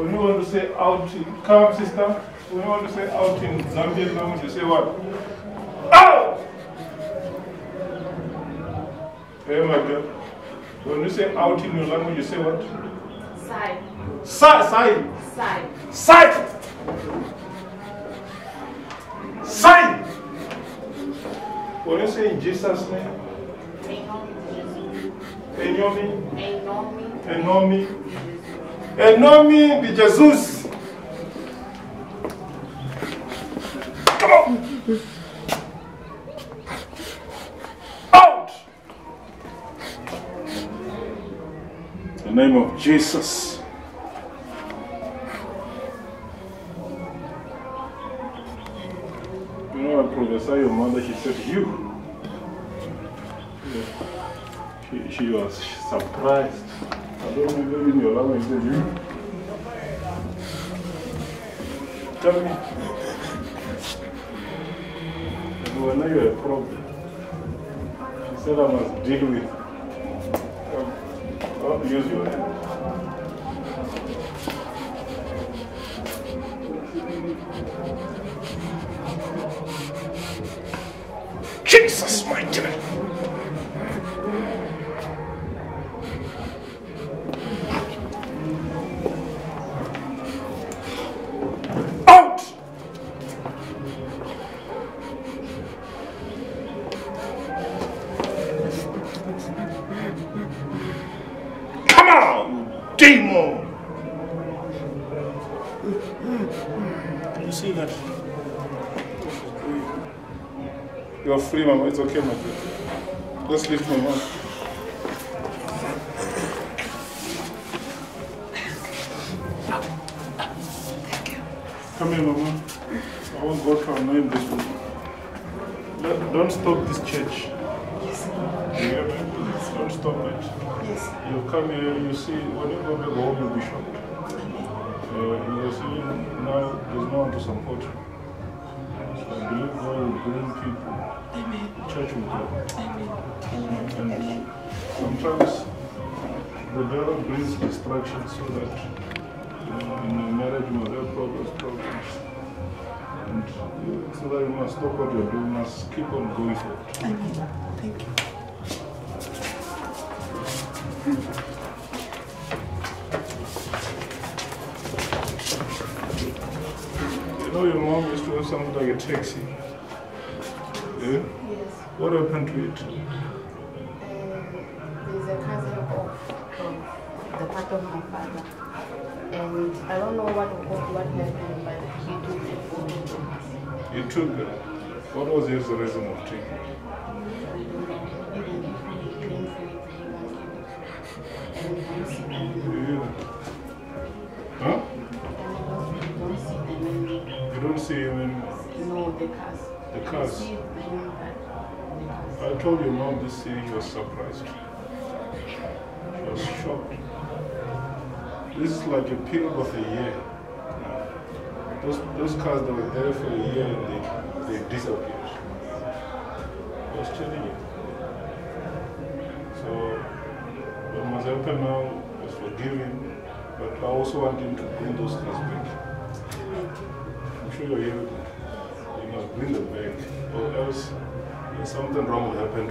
out, in- come sister. When you want to say out in Zambian language, you say what? Out! Hey, my girl. When you say out in your language, you say what? Side. Side, side, Side. side, side. When you say in Jesus' name, Em nome de Jesus. Em nome, de Jesus. Come on. Out. The name of Jesus. You know, I prophesy your mother, she said, You. Yeah. She, she was surprised. Tell me. And when you have a problem, she said, I must deal with. How to use your hand. Jesus, mighty name. You're free, Mama. It's okay, my dear. Let's lift Mama. Come here, Mama. I want God to anoint this room. Don't- stop this church. You hear me? Don't stop it. Yes. You come here, you see, when you go back home, you'll be shocked. Uh, you see, now there's no one to support you. Believe God will bring people. Amen. The church will grow. Amen. And sometimes the devil brings distraction so that in your marriage you have problems, problems. And so that you must stop what you're doing, you must keep on going forward. Amen. Thank. You your mom used to have something like a taxi. Yeah? Yes. What happened to it? Uh, there's a cousin of, of the part of my father. And I don't know what what what happened, but he took it. He took it. What was his reason of taking it? The cars. the cars. see them, the cars. I told your mom this thing, she was surprised. She was shocked. This is like a period of a year. Those, those cars that were there for a year and they, they disappeared. I was telling you. So, what must happen now is forgiving, but I also want him to bring those cars back. I'm sure you're hearing must bring them back, or else something wrong will happen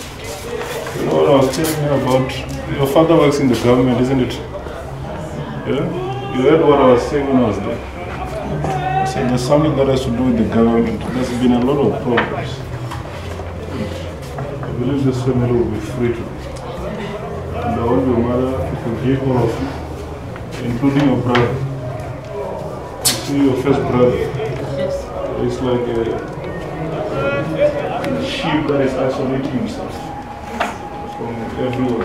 You know what I was telling you about? Your father works in the government, isn't it? Yeah? You heard what I was saying when I was there. I said there's something that has to do with the government. There's been a lot of problems. I believe this family will be free today. And I want your mother to forgive all of you, including your brother. You see your first brother. Yes. It's like a sheep that is isolating himself everyone.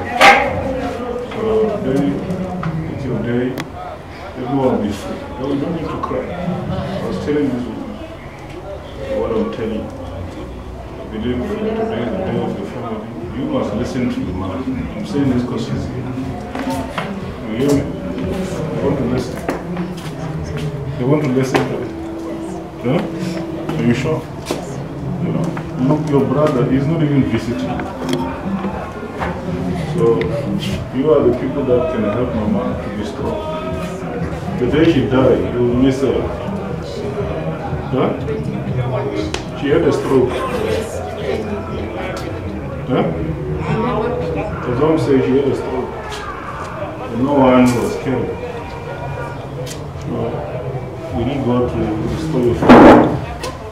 So today, it's your day. Everyone be free. No, you don't need to cry. I was telling you what I'm telling you. I believe today is the day of your family. You must listen to the man. I'm saying this because he's here. You hear me? Want to listen. You want to listen to it. Yeah? Are you sure? You know, look, your brother is not even visiting. So, you are the people that can help Mama to be strong. The day she died, you will miss her. Huh? She had a stroke. Huh? The mom said she had a stroke. And no one was killed. So, we need God to restore your family.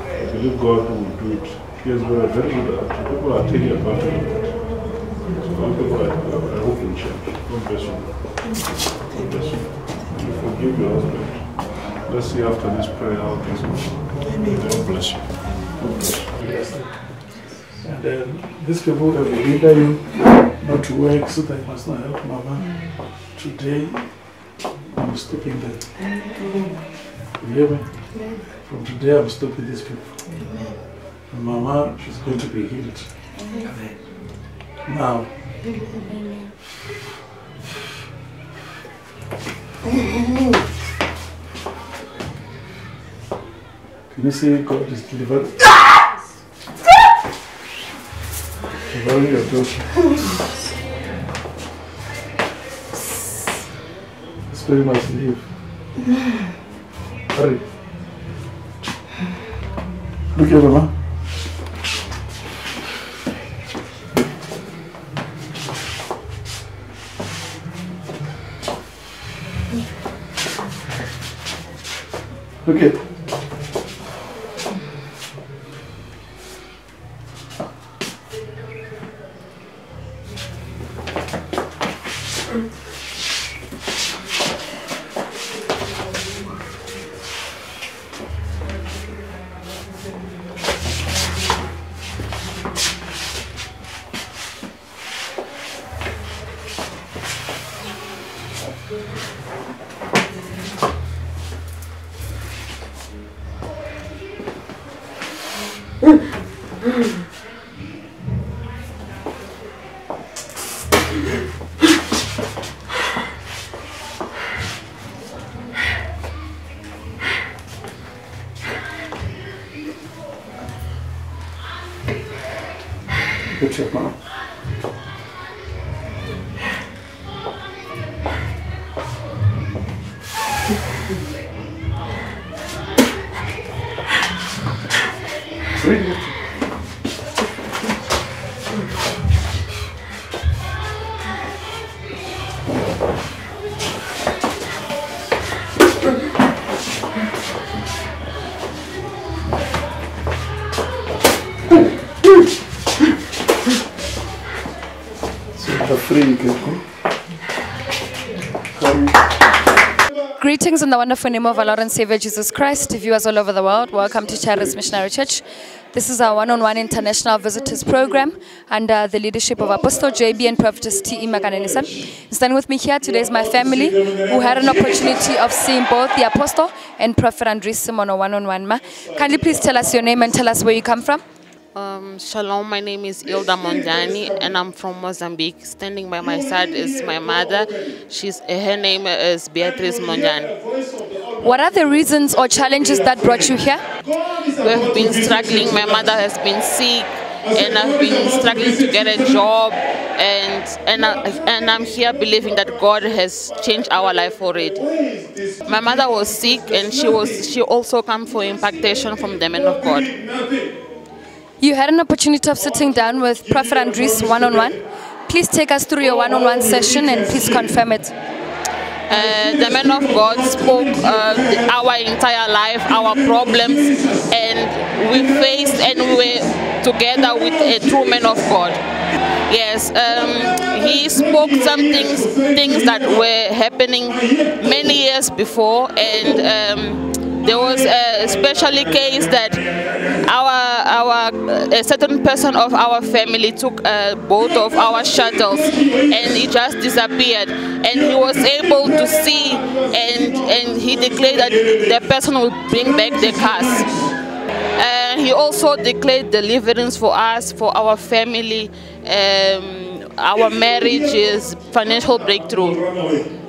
I believe God will do it. He has got a very good attitude. People are taking advantage of it. So I, hope will change. God bless you. God bless you. You forgive your husband. Let's see after this prayer how things go. God bless you. God bless you. And then these people have hinder you not to work so that you must not help Mama. Today, I'm stopping them. You hear me? From today, I'm stopping these people. And Mama, she's going to be healed. Now, can you see God is delivered? Delivering your daughter. Spirit must leave. Hurry. Look here, Good check, Mama. Wonderful name of our Lord and Savior Jesus Christ, viewers all over the world. Welcome to Charis Missionary Church. This is our one on one international visitors program under the leadership of Apostle JB and Prophetess T.E. Makananisa. Standing with me here today is my family who had an opportunity of seeing both the Apostle and Prophet Andres Simon on one on one. Kindly please tell us your name and tell us where you come from. Um, shalom, my name is Ilda Mondani and I'm from Mozambique. Standing by my side is my mother. She's her name is Beatrice Mondani. What are the reasons or challenges that brought you here? We've been struggling. My mother has been sick and I've been struggling to get a job and and, I, and I'm here believing that God has changed our life already. My mother was sick and she was she also come for impactation from the man of God. You had an opportunity of sitting down with Prophetess one on one. Please take us through your one on one session and please confirm it. Uh, the man of God spoke uh, our entire life, our problems, and we faced and we were together with a true man of God. Yes, um, he spoke some things, things that were happening many years before, and um, there was a especially case that our our a certain person of our family took uh, both of our shuttles and he just disappeared. And he was able to see and and he declared that the person would bring back the cars. And he also declared deliverance for us for our family um, our marriages financial breakthrough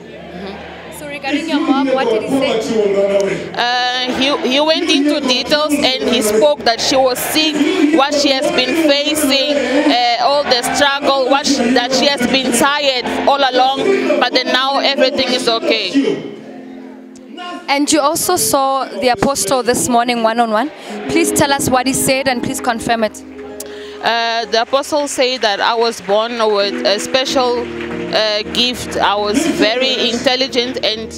regarding your mom, what did he say? Uh, he, he went into details and he spoke that she was sick, what she has been facing, uh, all the struggle, what she, that she has been tired all along, but then now everything is okay. And you also saw the apostle this morning one on one. Please tell us what he said and please confirm it. Uh, the apostle said that I was born with a special uh, gift. I was very intelligent, and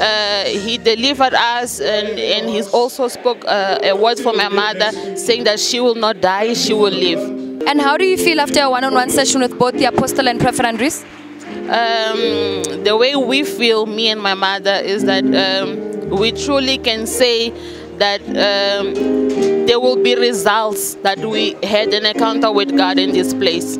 uh, he delivered us. And, and he also spoke uh, a word for my mother, saying that she will not die, she will live. And how do you feel after a one on one session with both the apostle and Prophetess? um, the way we feel, me and my mother, is that um, we truly can say that um, there will be results that we had an encounter with God in this place.